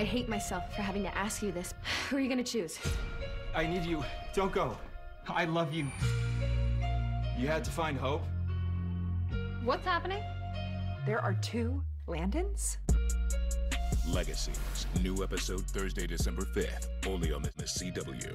I hate myself for having to ask you this. Who are you gonna choose? I need you. Don't go. I love you. You had to find hope. What's happening? There are two Landons? Legacies. New episode Thursday, December 5th. Only on the CW.